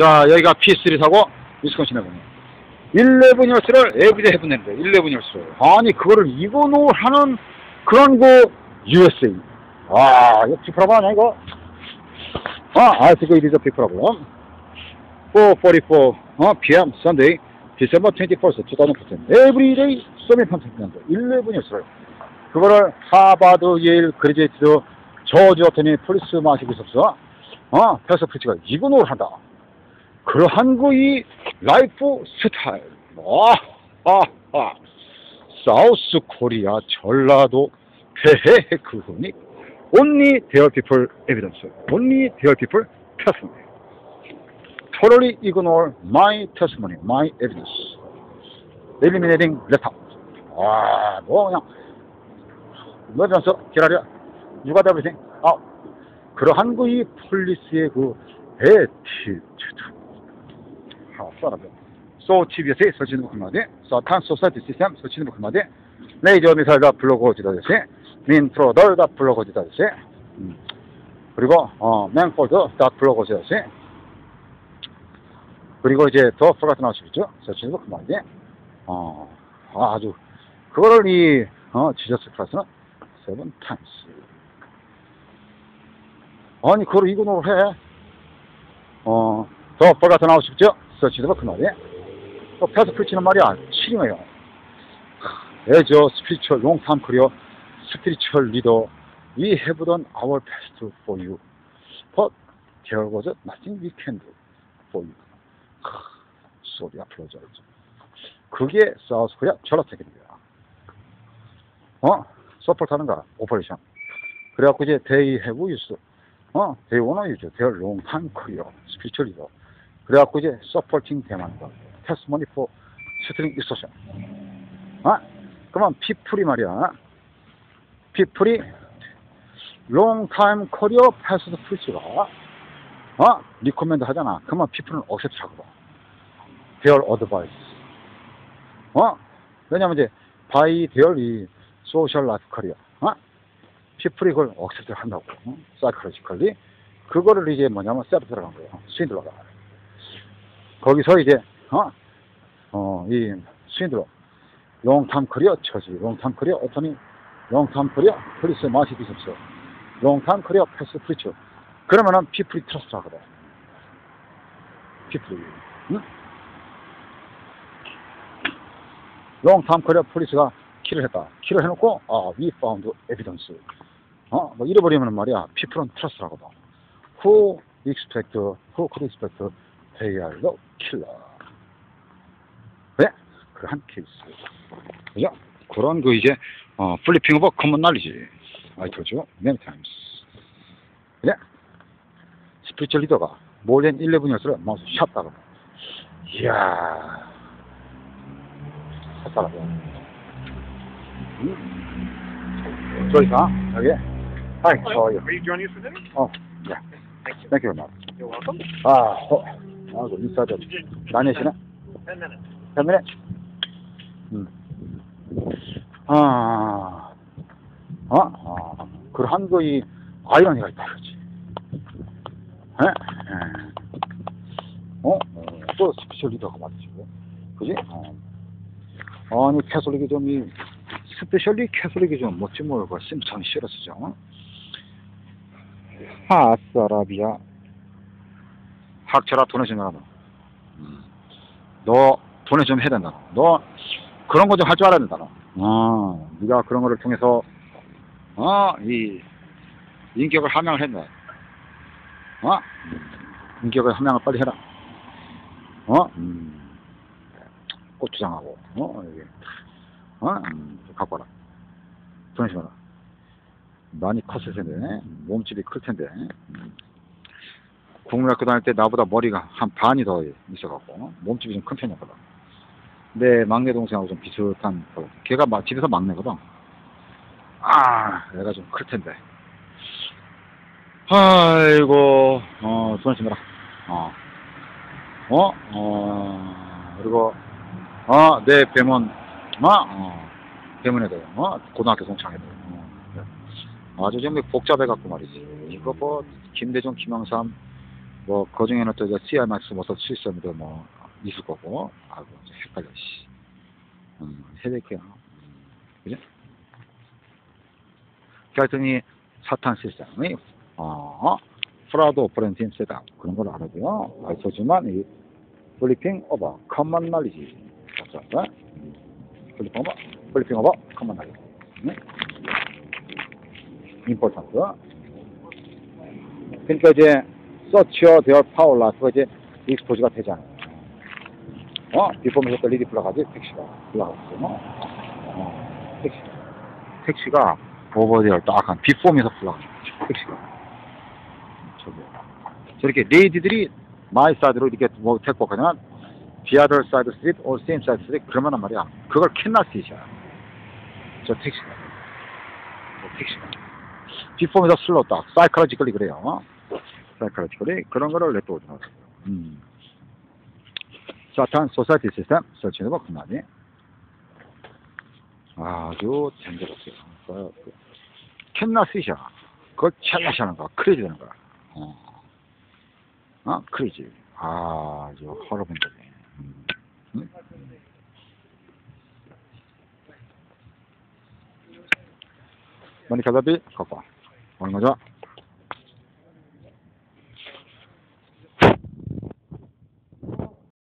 자, 여기가 P3사고, 위스콘신 해보네. 11열스를 에브리데 해보내는데, 11열스를. 아니, 그거를 이거노 하는 그런 거, USA. 아, 이거 피프라블 아니야, 이거? 아, I think it is a big problem. 444, 어, PM, Sunday, December 21st, 2014. Every day, 소미 판테인데 11열스를. 그거를 하바드, 예일, 그레제이트, 저지 어터니, 폴리스 마시고 있었어. 어, 패스 프리치가 이거 노를 한다. 그러한 거이 라이프 스타일. 아, 아, 아. 사우스 코리아 전라도 대해 그분이 only their people evidence, only their people testimony. Totally ignore my testimony, my evidence. Eliminating letter. 아, 뭐 그냥 너면서 기다려. 누가 생? 아, 그러한 거이 폴리스의 그 에티튜드. 아, 써라죠. 소 TBS에 설치는 부분마디, 서탄 소사이티 시스템 설치는 부분마디, 레이저 미사일 다 블로그 지다듯이, 민트로덜 다 블로그 지다듯이, 음. 그리고 어, 맨폴드 다 블로그 지다듯이, 그리고 이제 더 프로가트 나오시겠죠? 설치는 부분마디, 어, 아주 그거를 이 어, 지저스 클래스는 세븐 타임스. 아니 그걸 이거 해. 어, 더 프로가트 나오시겠죠? 설치는 부분마디. 또 패스 프리치는 말이야 치링해요. 에저 스피리추얼 롱탐 커리어 스피리추얼 리더 we have done our best for you but there was nothing we can do for you 소리 앞으로져야죠 그게 사우스 코리아 전라태입니다 어? 서포트 하는 거야 오퍼레이션 그래갖고 이제 they have used 어? they wanna use their long time career spiritual leader 그래갖고 이제 서포팅 대만 거 테스모니 포 스트링 있었어. 어? 그러면 피플이 말이야. people이 long time career pastor preacher가 어? recommend 하잖아. 그러면 people은 accept 하거든. their advice. 어? 왜냐면 이제 by their social life career. 어? people이 그걸 accept 한다고. 어? psychologically. 그거를 이제 뭐냐면 setup 들어간 거예요. swindler가. 거기서 이제 어? 어, 이 swindler long time career judge, long time career attorney, long time career police 마시 비섭스, long time career pastor preacher. 그러면은 people이 trust 하거든. people이. 응? 롱탐 커리어 폴리스가 킬을 했다. 킬을 해놓고, 아, we found evidence. 어, 뭐 잃어버리면 말이야, people은 trust 하거든. Who expect, who could expect are the killer. 네? 그한 케이스. 그죠? 그런 그 이제, 어, 플리핑 오버 커먼 날리지. I told you many times. 그죠? 스피리철 리더가 than 11이었으면 마우스 샷다가. 이야. 샷다라고. 응? 저기가, 여기. Hi, how are you? Are you joining us for dinner? 어, yeah. Thank you. Thank you very much. You're welcome. 아, 어, 아이고. 나뉘시네? Ten minutes. 때문에 음. 아, 어? 아, 그러한 거이 아이러니가 있다 그러지. 에? 에. 어? 어, 또 스페셜 리더가 맞지고, 그지? 어. 아니 캐솔릭이 좀이 스페셜리 캐솔릭이 좀 멋진 뭘그 심상이 싫었으죠. 어? 하사라비아 학철아 돈을 생각하다. 너 돈을 좀 해야 된다. 너 그런 거 좀 할 줄 알아야 된다. 어, 네가 그런 거를 통해서 어, 이 인격을 함양을 했네. 어? 인격을 함양을 빨리 해라. 어? 음. 고추장하고 어, 이게 어? 음, 갖고 와라. 돈을 좀 해라. 많이 컸을 텐데 몸집이 클 텐데 음. 국민학교 다닐 때 나보다 머리가 한 반이 더 있어갖고 몸집이 좀 큰 편이었거든. 내 막내 동생하고 좀 비슷한 거. 걔가 막 집에서 막내거든. 아, 얘가 좀 클 텐데. 아이고, 어, 손을 심어라. 어, 어, 어, 그리고, 어, 내 뱀은, 어, 어, 뱀은애들, 어, 고등학교 동창 애들. 어, 그래. 아주 좀 복잡해갖고 말이지. 이거 뭐, 김대중, 김영삼, 뭐, 그 중에는 또 이제 마스 모터 시스템도 뭐, 있을 거고, 아이고, 이제 헷갈려, 씨. 음, 헤드게요. 음, 그죠? 그랬더니, 사탄 시스템이, 어, 프라도 오퍼렌틴 셋업, 그런 걸 알아도요, 알려주지만, 이, 플리핑 오버, 컴만 날리지. 맞죠? 음, 플리핑 오버, 플리핑 오버, 컴만 날리지. 네? 임포턴트. 그러니까 이제 서치어 대어 파울라스가 이제 익스포즈가 되잖아요. 어? 비포면서 떨리 리플라가지 택시가 올라갔어요. 어? 택시. 택시가 오버데어 딱한 비포면서 플라가 택시가. 저기 저렇게 레이디들이 마이 사이드로 이렇게 뭐 택고 스트릿 or same side street 그러면 말이야. 그걸 캔나 스트릿이야. 저 택시가. 저 택시가. 비포에다 슬렀다. 사이클로지컬리 그래요. 사이클로지컬리 그런 거를 내또 음. 사탄 소사이티 시스템 설치해봐 그만이 아주 젠제로스요. 그 캔나 스이샤 그걸 첼라시 하는 거야. 크레이지 되는 거야. 어. 어? 크레이지. 아주 허러빈들이. 음. 음? 많이 가자비 갖고 와. 오는 거죠?